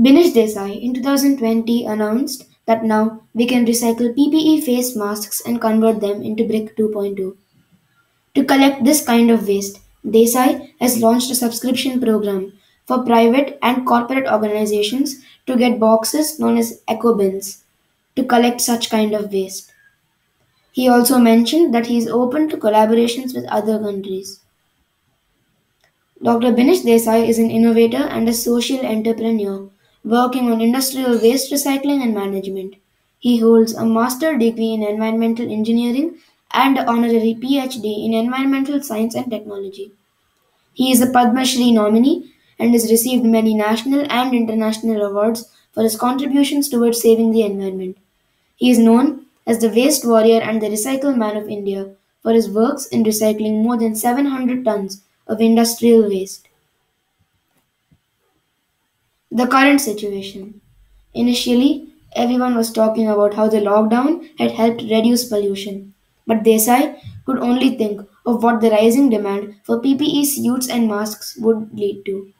Binish Desai in 2020 announced that now we can recycle PPE face masks and convert them into Brick 2.0. To collect this kind of waste, Desai has launched a subscription program for private and corporate organizations to get boxes known as eco bins to collect such kind of waste. He also mentioned that he is open to collaborations with other countries. Dr. Binish Desai is an innovator and a social entrepreneur working on industrial waste recycling and management. He holds a master degree in environmental engineering and an honorary PhD in environmental science and technology. He is a Padma Shri nominee and has received many national and international awards for his contributions towards saving the environment. He is known as the Waste Warrior and the Recycle Man of India for his works in recycling more than 700 tons of industrial waste. The current situation. Initially, everyone was talking about how the lockdown had helped reduce pollution. But Desai could only think of what the rising demand for PPE suits and masks would lead to.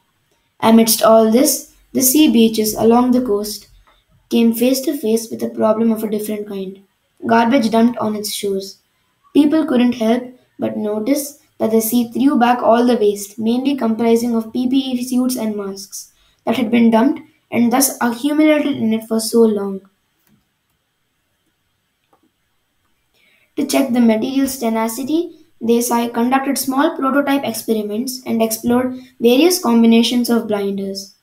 Amidst all this, the sea beaches along the coast came face to face with a problem of a different kind garbage dumped on its shores. People couldn't help but notice that the sea threw back all the waste, mainly comprising of PPE suits and masks, that had been dumped and thus accumulated in it for so long. To check the material's tenacity, Desai conducted small prototype experiments and explored various combinations of binders.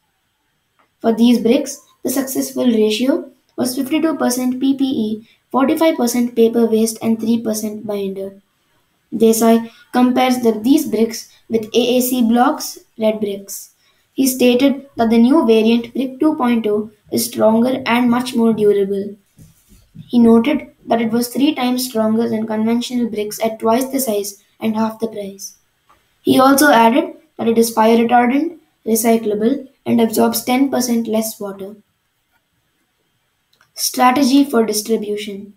For these bricks, the successful ratio was 52% PPE, 45% paper waste, and 3% binder. Desai compares the, these bricks with AAC blocks, red bricks. He stated that the new variant Brick 2.0 is stronger and much more durable. He noted that it was three times stronger than conventional bricks at twice the size and half the price. He also added that it is fire retardant, recyclable, and absorbs 10% less water. Strategy for distribution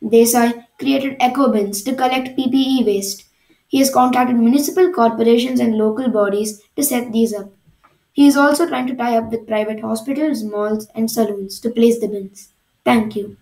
Desai created eco bins to collect PPE waste. He has contacted municipal corporations and local bodies to set these up. He is also trying to tie up with private hospitals, malls, and saloons to place the bins. Thank you.